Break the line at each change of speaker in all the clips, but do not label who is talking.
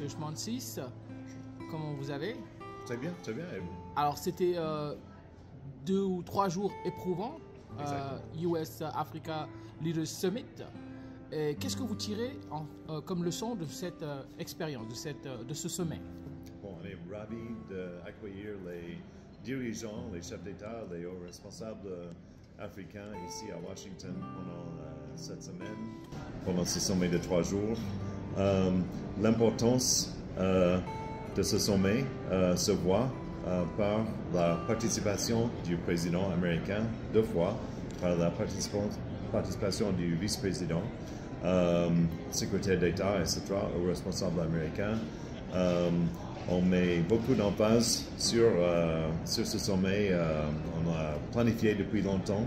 Monsieur Schmancis. Comment vous avez
Très bien, très bien. Et vous?
Alors, c'était euh, deux ou trois jours éprouvants, euh, US Africa Leaders Summit. Qu'est-ce que vous tirez en- euh, comme leçon de cette euh, expérience, de, cette, euh, de ce sommet?
Bon, on est ravis d'accueillir les dirigeants, les chefs d'État, les hauts responsables euh, africains ici à Washington pendant euh, cette semaine, pendant ce sommet de trois jours. Euh, L'importance euh, de ce sommet euh, se voit par la participation du président américain deux fois, par la participa- participation du vice-président, secrétaire d'État, etc., aux responsables américains. On met beaucoup d'emphase sur, sur ce sommet. on l'a planifié depuis longtemps.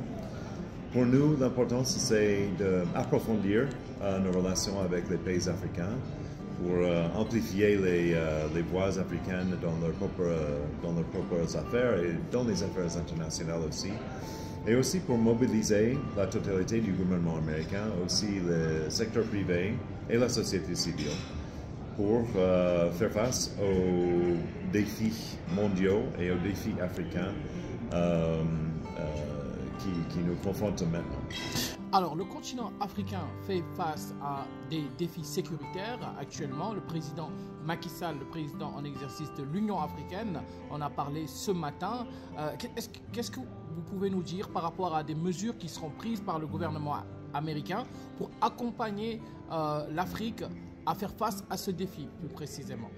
Pour nous, l'important, c'est d'approfondir euh, nos relations avec les pays africains pour euh, amplifier les, euh, les voix africaines dans leurs, propres, dans leurs propres affaires et dans les affaires internationales aussi. Et aussi pour mobiliser la totalité du gouvernement américain, aussi le secteur privé et la société civile pour faire face aux défis mondiaux et aux défis africains qui, nous confrontent maintenant.
Alors, le continent africain fait face à des défis sécuritaires actuellement. Le président Macky Sall, le président en exercice de l'Union africaine, en a parlé ce matin. Euh, qu'est-ce que- Qu'est-ce que vous pouvez nous dire par rapport à des mesures qui seront prises par le gouvernement américain pour accompagner euh, l'Afrique à faire face à ce défi, plus précisément?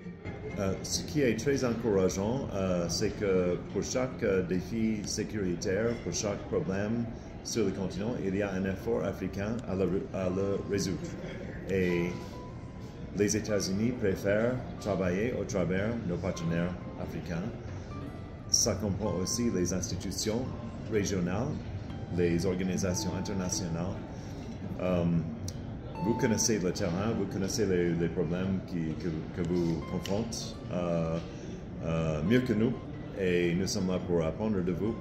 Euh, ce qui est très encourageant, euh, c'est que pour chaque euh, défi sécuritaire, pour chaque problème sur le continent, il y a un effort africain à le, résoudre. Et les États-Unis préfèrent travailler au travers nos partenaires africains. Ça comprend aussi les institutions régionales, les organisations internationales. Vous connaissez le terrain, vous connaissez les, problèmes que, vous confrontez euh, euh, mieux que nous. Et nous sommes là pour apprendre de vous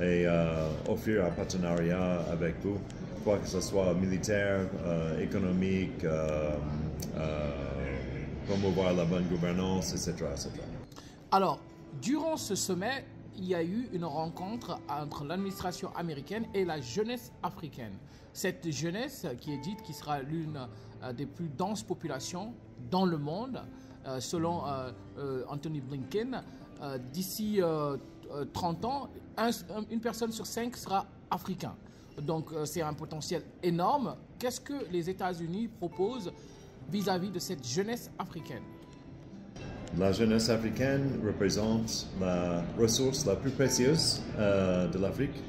et euh, offrir un partenariat avec vous, quoi que ce soit militaire, euh, économique, euh, euh, promouvoir la bonne gouvernance, etc. etc.
Alors, durant ce sommet, il y a eu une rencontre entre l'administration américaine et la jeunesse africaine. Cette jeunesse qui est dite qui sera l'une euh, des plus denses populations dans le monde, euh, selon euh, Anthony Blinken, d'ici euh, euh, 30 ans, un- un- une personne sur cinq sera africain. Donc c'est un potentiel énorme. Qu'est-ce que les États-Unis proposent vis-à-vis de cette jeunesse africaine?
La jeunesse africaine représente la ressource la plus précieuse euh, de l'Afrique,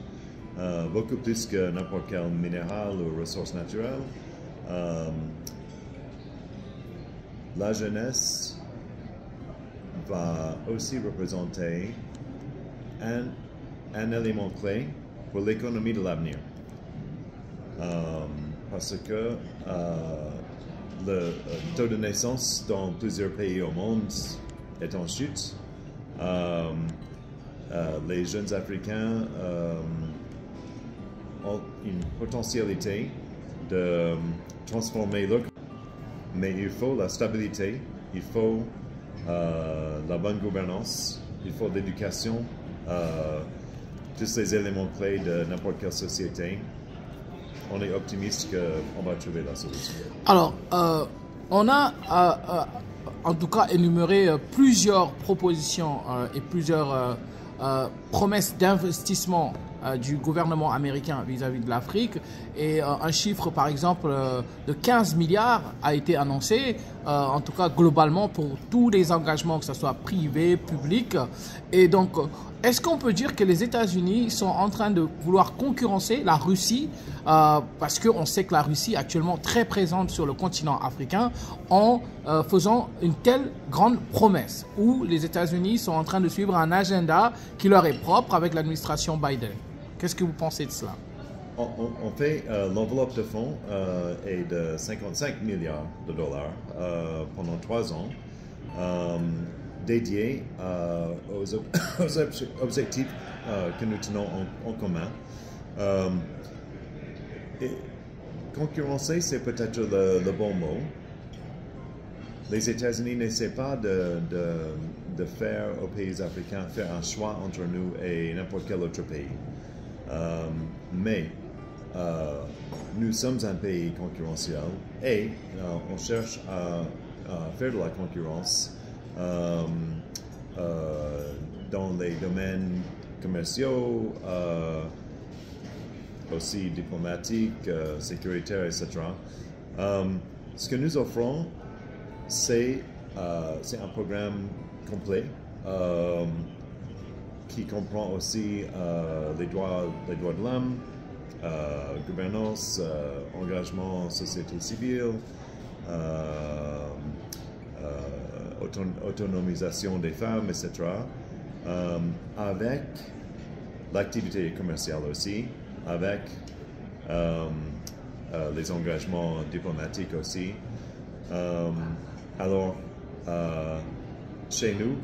euh, beaucoup plus que n'importe quel minéral ou ressource naturelle. Euh, la jeunesse va aussi représenter un, un élément clé pour l'économie de l'avenir. Parce que le euh, taux de naissance dans plusieurs pays au monde est en chute. Euh, euh, les jeunes Africains ont une potentialité de transformer leur... Mais il faut la stabilité, il faut la bonne gouvernance, il faut l'éducation, tous les éléments clés de n'importe quelle société. On est optimiste qu'on va trouver la solution.
Alors, euh, on a euh, euh, en tout cas énuméré plusieurs propositions et plusieurs promesses d'investissement du gouvernement américain vis-à-vis de l'Afrique. Et euh, un chiffre, par exemple, euh, de 15 milliards a été annoncé, euh, en tout cas globalement pour tous les engagements, que ce soit privé, public. Et donc, euh, est-ce qu'on peut dire que les États-Unis sont en train de vouloir concurrencer la Russie euh, parce qu'on sait que la Russie est actuellement très présente sur le continent africain en euh, faisant une telle grande promesse où les États-Unis sont en train de suivre un agenda qui leur est propre avec l'administration Biden? Qu'est-ce que vous pensez de cela?
En fait, euh, l'enveloppe de fonds euh, est de 55 milliards de dollars euh, pendant trois ans, dédiés aux, ob- aux obje- objectifs que nous tenons en, commun. Concurrencer, c'est peut-être le, bon mot. les États-Unis n'essaient pas de, de, de, faire aux pays africains faire un choix entre nous et n'importe quel autre pays. Euh, mais euh, nous sommes un pays concurrentiel et euh, on cherche à, à, faire de la concurrence dans les domaines commerciaux, aussi diplomatiques, sécuritaires, etc. ce que nous offrons, c'est un programme complet qui comprend aussi les, droits, les droits de l'homme, euh, gouvernance, euh, engagement, société civile, euh, autonomisation des femmes, etc. avec l'activité commerciale aussi, avec les engagements diplomatiques aussi. alors, chez nous,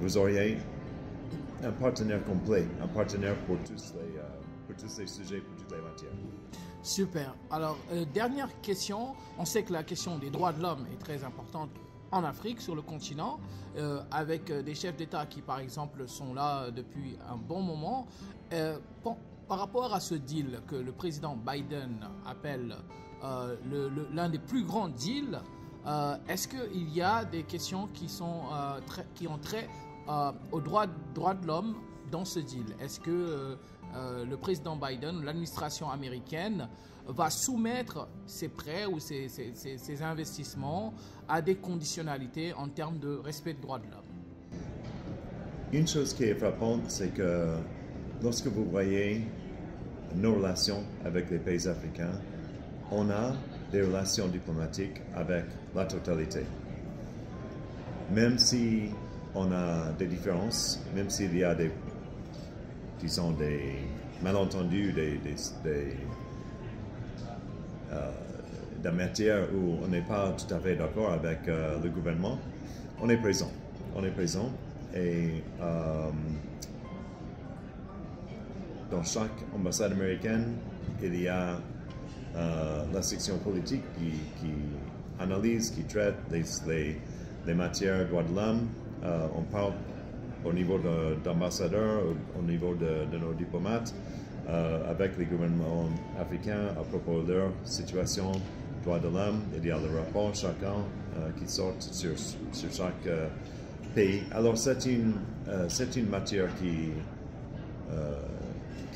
vous auriez un partenaire complet, un partenaire pour tous les, euh, sujets, pour toutes les matières.
Super. Alors, euh, dernière question. On sait que la question des droits de l'homme est très importante en Afrique, sur le continent, euh, avec des chefs d'État qui, par exemple, sont là depuis un bon moment. par rapport à ce deal que le président Biden appelle l'un des plus grands deals, est-ce qu'il y a des questions qui, sont, qui ont trait euh, aux droits, droits de l'homme dans ce deal Est-ce que euh, euh, le président Biden, l'administration américaine, va soumettre ses prêts ou ses, ses, investissements à des conditionnalités en termes de respect des droits de l'homme?
Une chose qui est frappante, c'est que lorsque vous voyez nos relations avec les pays africains, on a des relations diplomatiques avec la totalité. Même si on a des différences, même s'il y a des, disons, des malentendus, des, des, des euh, où on n'est pas tout à fait d'accord avec euh, le gouvernement, on est présent. On est présent et euh, dans chaque ambassade américaine, il y a la section politique qui, analyse, qui traite les, les, les matières droits de l'homme, euh, on parle au niveau d'ambassadeurs, au niveau de, nos diplomates, euh, avec les gouvernements africains à propos de leur situation, droits de l'homme. Il y a le rapport chacun euh, qui sort sur, chaque pays. Alors c'est une, une matière qui,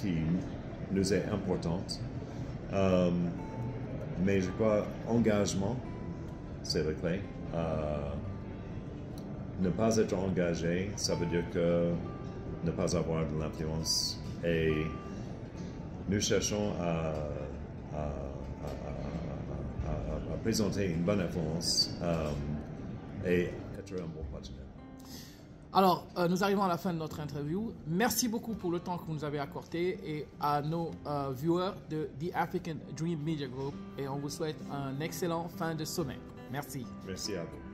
qui nous est importante. mais je crois engagement, c'est la clé ne pas être engagé, ça veut dire que ne pas avoir de l'influence. Et nous cherchons à, présenter une bonne influence euh, et être un bon partenaire.
Alors, euh, nous arrivons à la fin de notre interview. Merci beaucoup pour le temps que vous nous avez accordé et à nos euh, viewers de The African Dream Media Group. Et on vous souhaite un excellent fin de semaine. Merci.
Merci à vous.